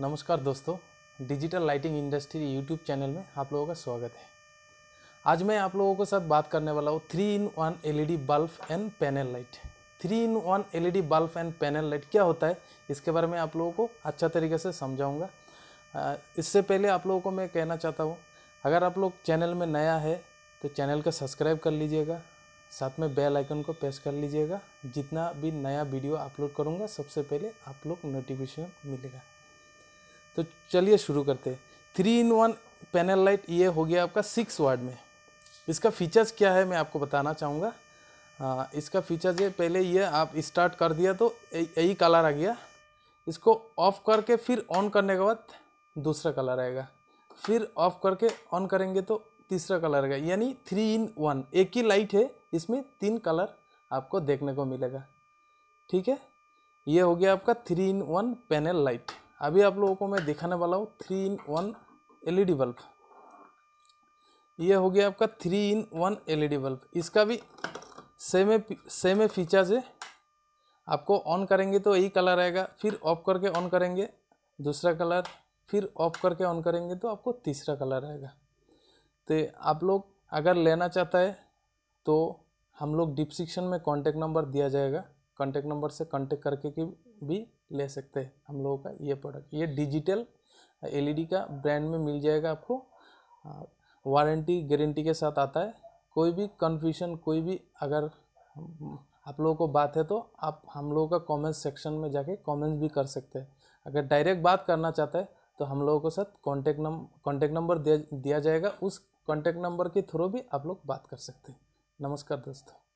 नमस्कार दोस्तों, digital lighting industry YouTube channel में आप लोगों का स्वागत है। आज मैं आप लोगों के साथ बात करने वाला हूँ three in one LED bulb and panel light three in one LED bulb and panel light क्या होता है, इसके बारे में आप लोगों को अच्छा तरीके से समझाऊँगा। इससे पहले आप लोगों को मैं कहना चाहता हूँ, अगर आप लोग चैनल में नया है तो चैनल को सब्सक्राइब कर लीजिएगा, साथ में बेल आइकन को प्रेस कर लीजिएगा, जितना भी नया वीडियो अपलोड करूँगा, सबसे पहले आप लोग नोटिफिकेशन मिलेगा। तो चलिए शुरू करते हैं। Three in one panel light ये हो गया आपका सिक्स वार्ड में। इसका फीचर्स क्या है मैं आपको बताना चाहूँगा। इसका फीचर्स ये, पहले ये आप स्टार्ट कर दिया तो यही कलर आ गया। इसको ऑफ़ करके फिर ऑन करने के बाद दूसरा कलर आएगा। फिर ऑफ़ करके ऑन करेंगे तो तीसरा कलर आएगा। यानी थ्री इन वन एक ही लाइट है, इसमें तीन कलर आपको देखने को मिलेगा। ठीक है? ये हो गया आपका three in one panel light अभी आप लोगों को मैं दिखाने वाला हूँ three in one LED bulb ये हो गया आपका three in one LED bulb इसका भी सेम सेम फीचर्स है आपको ऑन करेंगे तो यही कलर आएगा, फिर ऑफ़ करके ऑन करेंगे, दूसरा कलर फिर ऑफ़ करके ऑन करेंगे तो आपको तीसरा कलर आएगा। तो आप लोग अगर लेना चाहता है तो हम लोग डिस्क्रिप्शन में कॉन्टेक्ट नंबर दिया जाएगा। कॉन्टेक्ट नंबर से कॉन्टेक्ट करके की भी ले सकते हैं हम लोगों का ये प्रोडक्ट ये डिजिटल एलईडी का ब्रांड में मिल जाएगा आपको। वारंटी गारंटी के साथ आता है। कोई भी कन्फ्यूज़न कोई भी अगर आप लोगों को बात है तो आप हम लोगों का कमेंट सेक्शन में जाके कमेंट्स भी कर सकते हैं। अगर डायरेक्ट बात करना चाहते हैं तो हम लोगों के साथ कॉन्टेक्ट नम कॉन्टैक्ट नंबर दिया जाएगा। उस कॉन्टेक्ट नंबर के थ्रू भी आप लोग बात कर सकते हैं। नमस्कार दोस्तों।